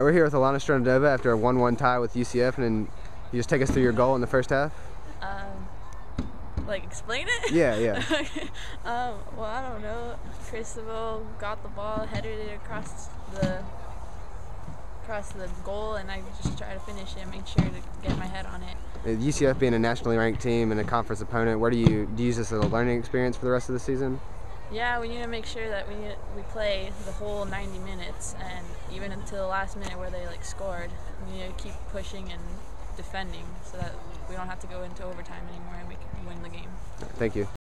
We're here with Alena Strnadova after a 1-1 tie with UCF, and then you just take us through your goal in the first half. Um, like explain it? Yeah, yeah. um, well, I don't know. Cristobal got the ball, headed it across the across the goal, and I just try to finish it, make sure to get my head on it. UCF being a nationally ranked team and a conference opponent, where do you do you use this as a learning experience for the rest of the season? Yeah, we need to make sure that we we play the whole 90 minutes, and even until the last minute where they like scored, we need to keep pushing and defending so that we don't have to go into overtime anymore and we can win the game. Thank you.